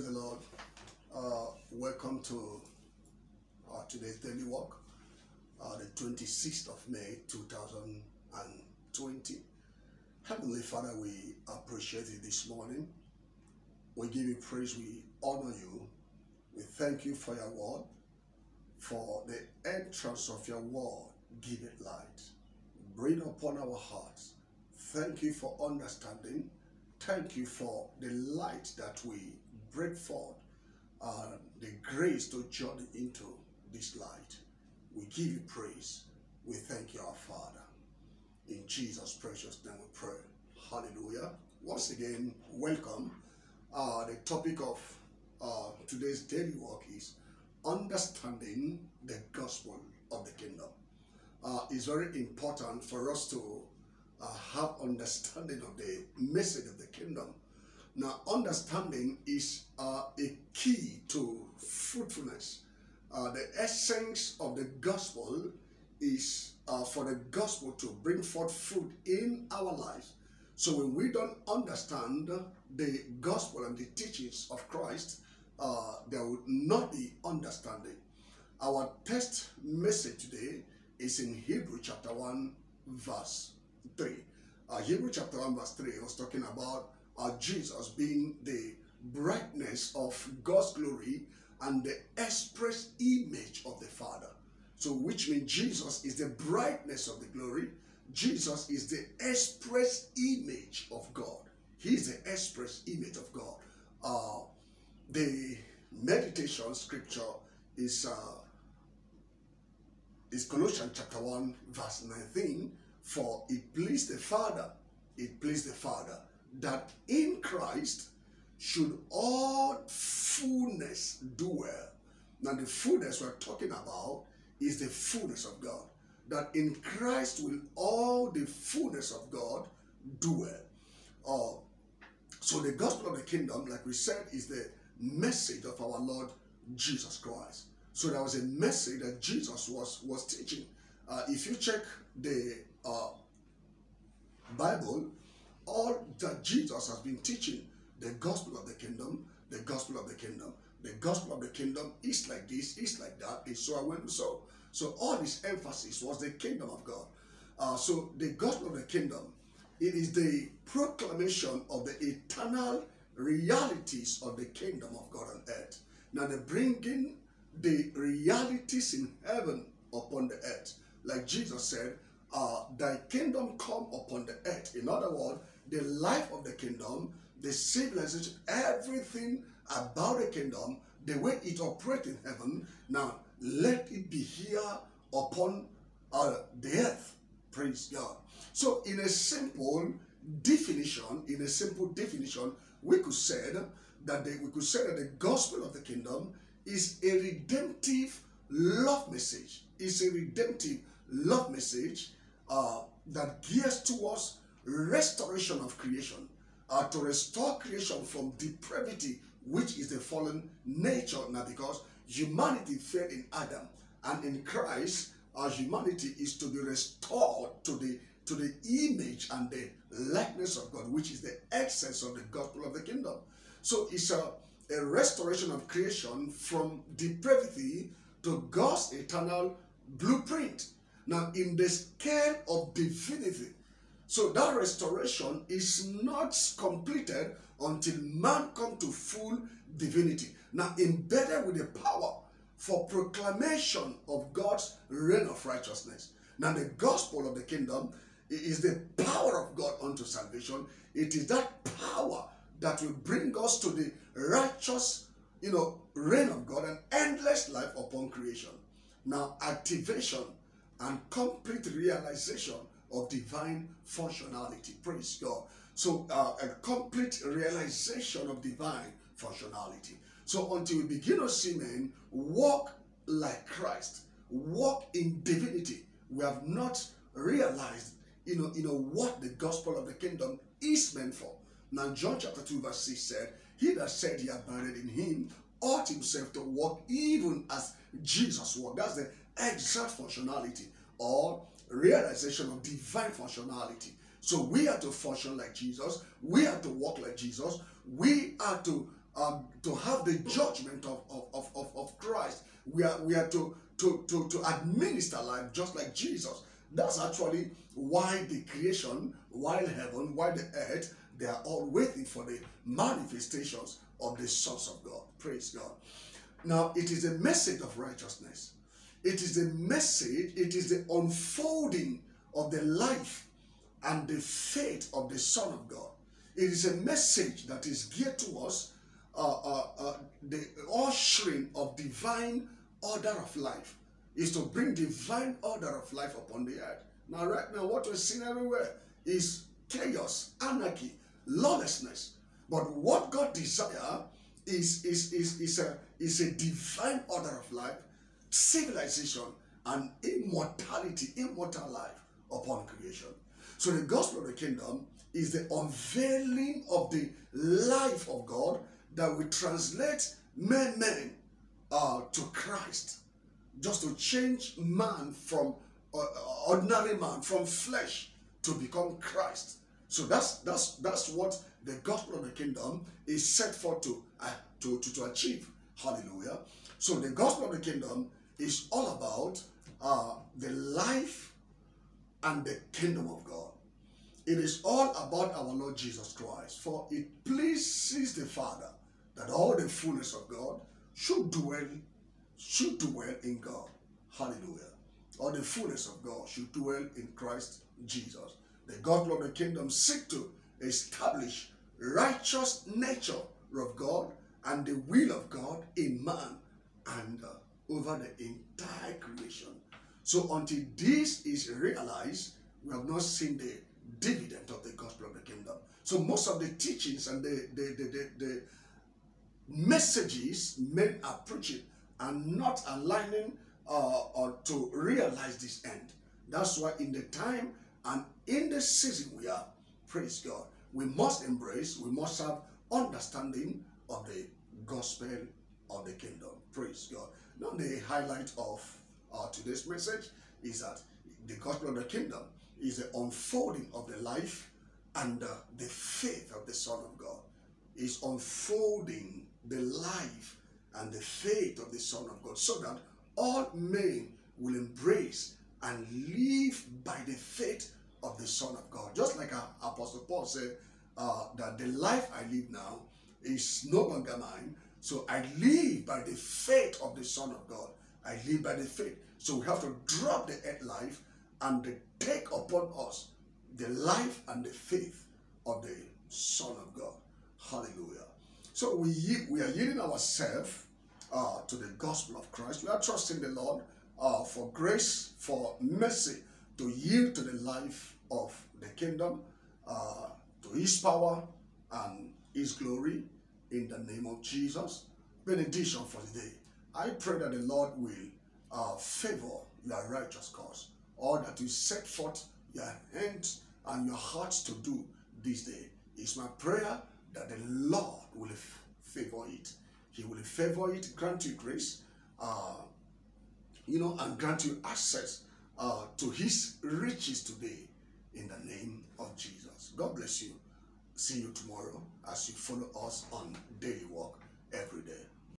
Praise the Lord. Uh, welcome to uh, today's daily walk, uh, the 26th of May 2020. Heavenly Father, we appreciate you this morning. We give you praise, we honor you. We thank you for your word, for the entrance of your word. Give it light. Bring upon our hearts. Thank you for understanding. Thank you for the light that we break forth, uh, the grace to journey into this light. We give you praise. We thank you, our Father. In Jesus' precious name we pray. Hallelujah. Once again, welcome. Uh, the topic of uh, today's daily walk is understanding the gospel of the kingdom. Uh, it's very important for us to uh, have understanding of the message of the kingdom. Now, understanding is uh, a key to fruitfulness. Uh, the essence of the gospel is uh, for the gospel to bring forth fruit in our lives. So when we don't understand the gospel and the teachings of Christ, uh, there would not be understanding. Our text message today is in Hebrew chapter 1, verse 3. Uh, Hebrew chapter 1, verse 3 was talking about uh, Jesus being the brightness of God's glory and the express image of the Father. So, which means Jesus is the brightness of the glory. Jesus is the express image of God. He is the express image of God. Uh, the meditation scripture is uh, is Colossians chapter 1, verse 19. For it pleased the Father, it pleased the Father that in Christ should all fullness dwell. Now, the fullness we're talking about is the fullness of God. That in Christ will all the fullness of God dwell. Uh, so, the gospel of the kingdom, like we said, is the message of our Lord Jesus Christ. So, there was a message that Jesus was, was teaching. Uh, if you check the uh, Bible, all that Jesus has been teaching, the gospel of the kingdom, the gospel of the kingdom, the gospel of the kingdom is like this, is like that, is so I went so. So all this emphasis was the kingdom of God. Uh, so the gospel of the kingdom, it is the proclamation of the eternal realities of the kingdom of God on earth. Now the bringing the realities in heaven upon the earth. Like Jesus said, uh, thy kingdom come upon the earth. In other words, the life of the kingdom, the civilization, everything about the kingdom, the way it operates in heaven, now let it be here upon uh, the earth. Praise God. So, in a simple definition, in a simple definition, we could say that the, we could say that the gospel of the kingdom is a redemptive love message. It's a redemptive love message uh, that gears towards restoration of creation, uh, to restore creation from depravity, which is the fallen nature now, because humanity fell in Adam, and in Christ, our humanity is to be restored to the to the image and the likeness of God, which is the essence of the gospel of the kingdom. So it's a, a restoration of creation from depravity to God's eternal blueprint. Now, in the scale of divinity, so that restoration is not completed until man come to full divinity. Now, embedded with the power for proclamation of God's reign of righteousness. Now, the gospel of the kingdom is the power of God unto salvation. It is that power that will bring us to the righteous, you know, reign of God and endless life upon creation. Now, activation and complete realization of divine functionality. Praise God. So, uh, a complete realization of divine functionality. So, until we begin to see men walk like Christ, walk in divinity, we have not realized, you know, you know what the gospel of the kingdom is meant for. Now, John chapter 2, verse 6 said, He that said he abided in him ought himself to walk even as Jesus walked. That's the exact functionality or realization of divine functionality. So we are to function like Jesus. We are to walk like Jesus. We are to um, to have the judgment of, of, of, of, Christ. We are, we are to, to, to, to administer life just like Jesus. That's actually why the creation, while heaven, while the earth, they are all waiting for the manifestations of the sons of God. Praise God. Now, it is a message of righteousness. It is the message, it is the unfolding of the life and the faith of the Son of God. It is a message that is geared to us, uh, uh, uh, the ushering of divine order of life is to bring divine order of life upon the earth. Now, right now, what we're seeing everywhere is chaos, anarchy, lawlessness. But what God desires is, is, is, is, a, is a divine order of life, civilization, and immortality, immortal life upon creation. So the gospel of the kingdom is the unveiling of the life of God that will translate men, men uh, to Christ. Just to change man from uh, ordinary man, from flesh, to become Christ. So that's that's that's what the gospel of the kingdom is set for to uh, to, to to achieve. Hallelujah. So the gospel of the kingdom is all about uh, the life and the kingdom of God. It is all about our Lord Jesus Christ. For it pleases the Father that all the fullness of God should dwell should dwell in God. Hallelujah. All the fullness of God should dwell in Christ Jesus. The God of the kingdom seek to establish righteous nature of God and the will of God in man and uh, over the entire creation. So until this is realized, we have not seen the dividend of the gospel of the kingdom. So most of the teachings and the, the, the, the, the messages men are preaching are not aligning uh, uh, to realize this end. That's why in the time and in the season we are, praise God, we must embrace, we must have understanding of the gospel of the kingdom. Praise God. Now the highlight of uh, today's message is that the gospel of the kingdom is the unfolding of the life and uh, the faith of the Son of God. Is unfolding the life and the faith of the Son of God so that all men will embrace and live by the faith of the Son of God. Just like our Apostle Paul said, uh, that the life I live now is no longer mine. So I live by the faith of the Son of God. I live by the faith. So we have to drop the earth life and take upon us the life and the faith of the Son of God. Hallelujah. So we, we are yielding ourselves uh, to the gospel of Christ. We are trusting the Lord uh, for grace, for mercy, to yield to the life of the kingdom, uh, to his power and his glory in the name of Jesus. Benediction for the day. I pray that the Lord will uh, favor your righteous cause. All that you set forth your hands and your hearts to do this day. It's my prayer that the Lord will favor it. He will favor it, grant you grace, uh, you know, and grant you access uh, to his riches today in the name of Jesus. God bless you. See you tomorrow as you follow us on daily walk every day.